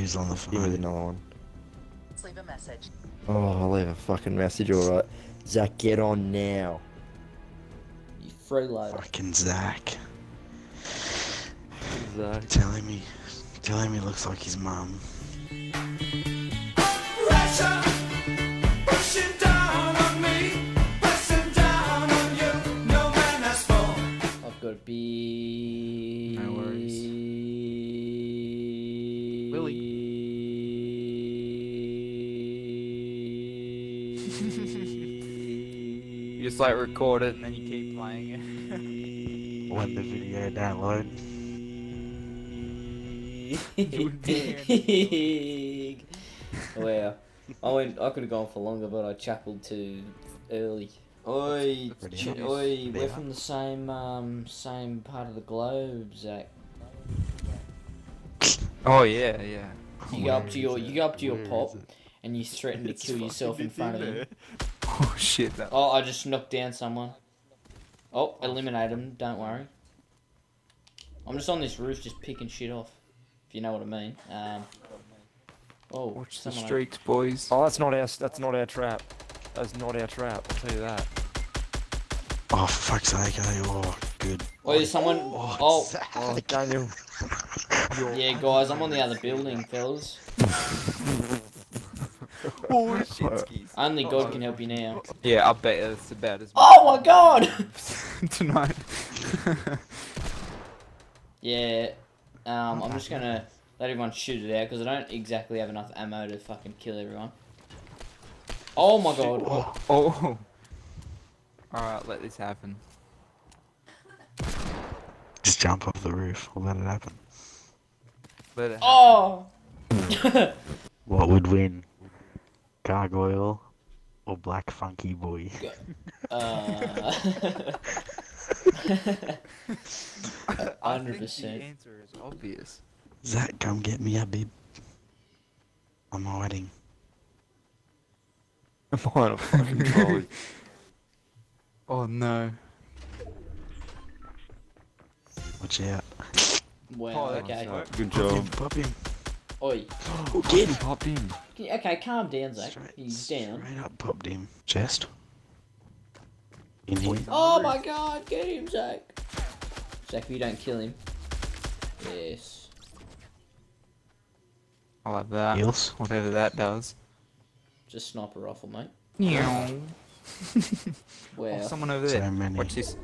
Who's on the Give me the phone? another one. Leave a message. Oh, I'll leave a fucking message, alright. Zach, get on now. You freeloader. Fucking Zach. Zach. Telling me, telling me looks like his mum. Pressure pushing You just like record it and then you keep playing it. When the video download. Big. wow. I went. I could have gone for longer, but I chuckled too early. Oi, ch- nice. oi, we're from the same um same part of the globe, Zach. Oh yeah, yeah. You go up to your Where is you go up to your Where pop and you threaten to kill yourself in front of him. Oh shit, that. Oh, I just knocked down someone. Oh, eliminate him. Don't worry. I'm just on this roof, just picking shit off. If you know what I mean. Um. Oh, Watch the someone- streaks, boys. Oh, that's not our. That's not our trap. That's not our trap. I'll tell you that. Oh, for fuck's sake, eh? Oh, good. Oh, there's someone. Oh, Oh, Oh, Daniel. yeah, guys, I'm on the other building, fellas. Oh shit, skis. Only God can help you now. Yeah, I bet it's about as Oh my God! tonight. yeah. Um, I'm just gonna let everyone shoot it out because I don't exactly have enough ammo to fucking kill everyone. Oh my God! Oh, oh. Alright, let this happen. just jump off the roof. I'll let it happen. Let it happen. Oh! What would win? Gargoyle or Black Funky Boy? Uh, 100%. The answer is obvious. Zach, come get me a bib. I'm hiding. I'm on a fucking trolley. Oh no. Watch out. wow, Oh, okay. right. Good Pop him, job. pop him. Oi. Oh, get him. Popped in. Okay, calm down, Zach. Straight, He's down. straight up popped him. Chest. In here. Oh my god, get him, Zach. Zach, if you don't kill him. Yes. I'll have that. Heels. Whatever that does. Just sniper rifle, mate. Yeah. Wow. Oh, someone over there. So many. Watch this.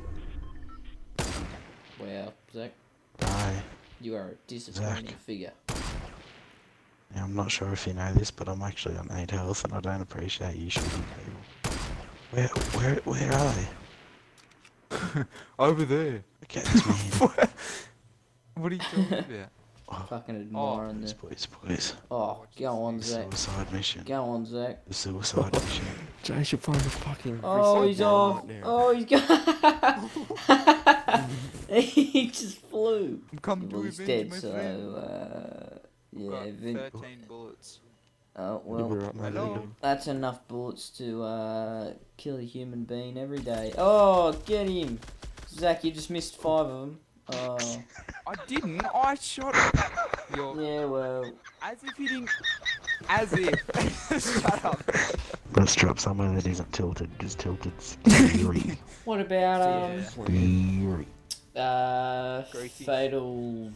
Wow. Zach, Die. you are a disappointing Zach. figure. Now, I'm not sure if you know this, but I'm actually on 8 health and I don't appreciate you shooting people. Where, where, where are they? Over there. Look at this. What are you talking about? Fucking admiring Boys, the. boys, boys. Oh, go on, Zach. suicide mission. Go on, Zach. The suicide mission. Jay should find the fucking. Oh, he's off. right. Oh, he's gone. he just flew. I'm coming to he's dead, so, uh, yeah, Got Vin- 13 bullets. Oh, well, up. Hello. that's enough bullets to, uh, kill a human being every day. Oh, get him! Zach, you just missed five of them. Oh, I didn't. I shot it. Yeah, well, as if you didn't. As if. Shut up. Let's drop somewhere that isn't tilted. Just tilted. Scary. what about, um, Scary. uh, Greasy. Fatal...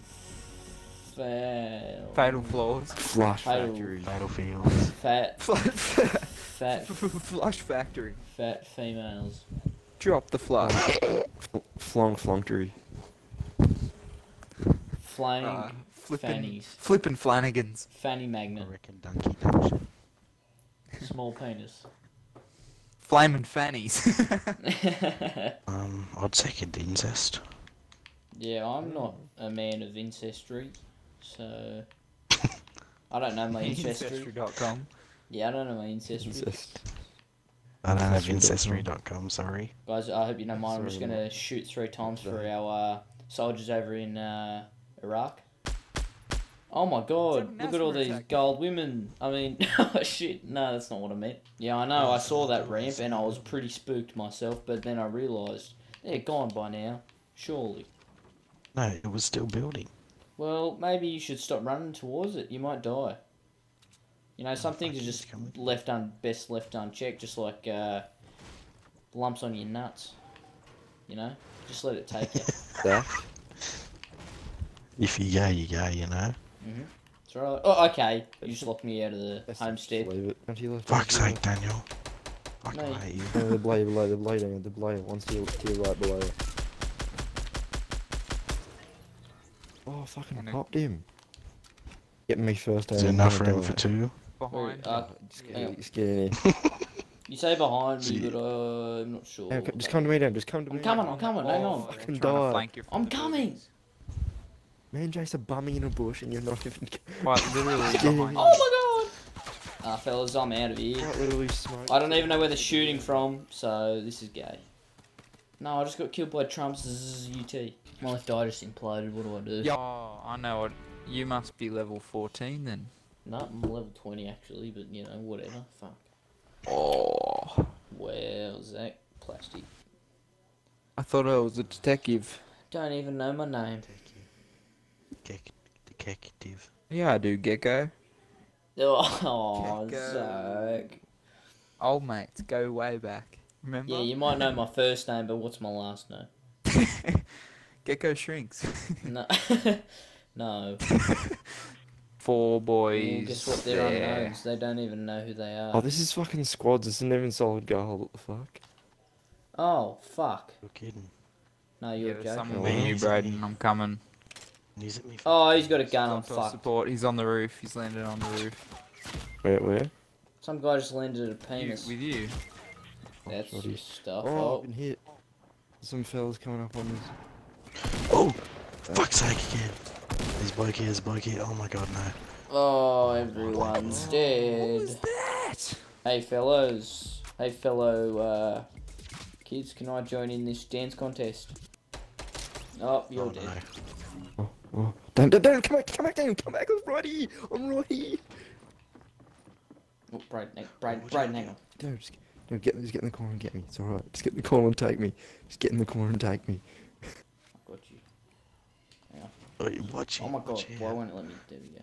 Fail... Fatal flaws. Flush Fatal- factory. Battlefields. Fat, fat, Flush factory. fat females. Drop the flush. Flong flunkery. Flying Uh, flippin', fannies. flippin' Flanagans. Fanny I magnet. reckon Donkey Dungeon. Small penis. Flamin' fannies. Um, I'd second incest. yeah, I'm not a man of ancestry, so I don't know my ancestry. Ancestry.com. Yeah, I don't know my ancestry. Incest. I don't have Ancestry.com. ancestry.com, sorry. Guys, I hope you don't mind. I'm just gonna shoot three times for our uh, soldiers over in uh, Iraq. Oh my god, look at all these attack. gold women. I mean, oh shit, no, that's not what I meant. Yeah, I know, I saw that ramp and I was pretty spooked myself, but then I realised they're gone by now. Surely. No, it was still building. Well, maybe you should stop running towards it. You might die. You know, some things are just coming. left un best left unchecked, just like uh, lumps on your nuts. You know, just let it take you. That. If you go, you go, you know? Mhm. It's alright. Oh, okay. You just locked me out of the That's- homestead. Leave it. Don't you left Fuck's it? sake, Daniel. Fuck, Mate. I hate you. No, the blade below, the blade down, the blade. One's to your, to your right below. it. Fucking Wanna- popped him. Get me first. Is there enough room for two? Behind. Uh, Just hang on. just get in here. You say behind me, but uh, I'm not sure. Hey, c- just come to me, Dan. Just come to I'm me. coming, I'm coming, hang on. they're Fucking die. flank you from I'm coming. buildings. Me and Jace are bumming in a bush, and you're not even. Quite literally behind. Oh my god! Ah, fellas, I'm out of here. Quite literally smoke. I don't even know where they're shooting from, so this is gay. No, I just got killed by Trump's UT. My left eye just imploded. What do I do? Oh, I know what. You must be level 14 then. No, I'm level 20 actually, but you know, whatever. Fuck. Oh. Well, Zach, plastic. I thought I was a detective. Don't even know my name. Kek- Detective. Yeah, I do, Gecko. Oh, Gecko. Zach. Old mates go way back. Remember? Yeah, you might know my first name, but what's my last name? Gecko shrinks. No. no. Four Well, boys. guess what? They're there. unknowns. They don't even know who they are. Oh, this is fucking squads. This isn't even solid gold. What the fuck? Oh, fuck. You're kidding. No, you're there's joking. someone Man. with you, Braden. I'm coming. He's at me. Oh, he's got a gun. I'm fucked. support. He's on the roof. He's landed on the roof. Where, where? Some guy just landed a You, penis. with you. That's Shorty. your stuff. Oh, Oh, I've been hit. Some fellas coming up on this. Oh! Fuck's sake again. There's bloke here, there's bloke here. Oh my god, no. oh, everyone's dead. What was that? Hey, fellows. Hey, fellow uh, kids, can I join in this dance contest? Oh, you're oh dead. no. Oh, don't, don't, don't, come back, come back, Dan, come back, I'm right here, I'm right here. Oh, Braden, hang- Braden, What Braden, did I hang on. No, just, no, get, just get in the corner and get me, it's alright. Just get in the corner and take me. Just get in the corner and take me. I've got you. Yeah. Wait, watch it. Oh my god, watch why won't it let me? do it? go.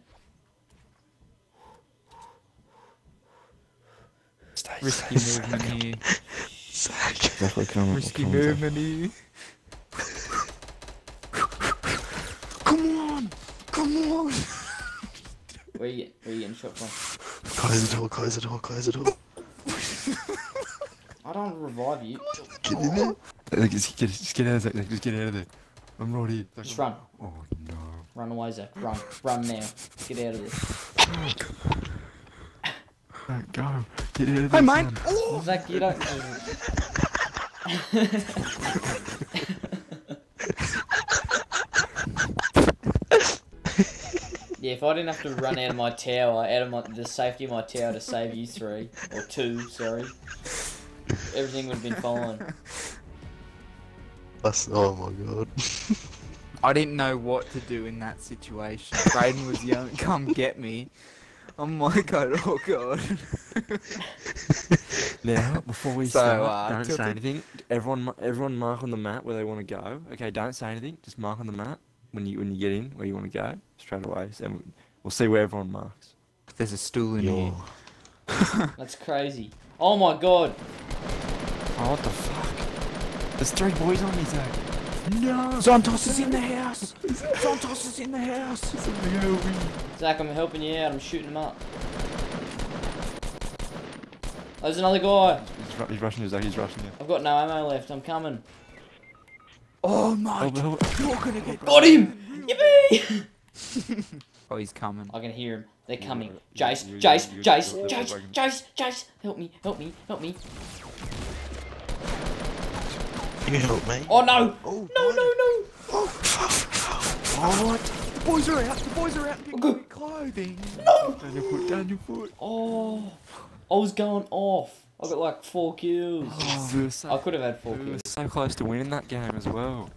Stay Risky safe. movement here. Exactly, come on, Risky come on, Zach. movement here. Come on! Come on! Where are you, where are you getting shot from? Close the door, close the door, close the door. I don't want to revive you. Get in there. Like, Just get, just get out of there, just get out of there. I'm right here. Just run. Oh no. Run away, Zach. Run. Run now. Get out of this. Don't go. Get out of there. Hey, mate! son. Zach, you don't. yeah, if I didn't have to run out of my tower, out of my, the safety of my tower to save you three, or two, sorry, everything would have been fine. That's, oh my god. I didn't know what to do in that situation. Braden was yelling, come get me. I'm like, oh god. Now, before we So, start, uh, don't say anything. Everyone, everyone, mark on the map where they want to go. Okay, don't say anything. Just mark on the map when you when you get in where you want to go straight away. So we- we'll see where everyone marks. There's a stool in here. That's crazy. Oh my god. Oh, what the fuck? There's three boys on me, Zach. No! Zontos is in the house! Zontos is in the house! Zach, I'm helping you out. I'm shooting him up. Oh, there's another guy. He's, ru- he's rushing you, Zach. He's rushing you. I've got no ammo left. I'm coming. Oh my Oh, god! oh, You're gonna get Got him! Yippee! Oh, he's coming. I can hear him. They're coming. you- Jace, Jace, Jace, Jace, Jace, Jace, help me, help me, help me. Can you help me? Oh no! Oh, No, no, no! Oh, what? The boys are out! The boys are out! Get Good. clothing! Down your foot, down your foot. Oh, I was going off. I got like four kills. Oh, we were I could have had four we were kills. so close to winning that game as well.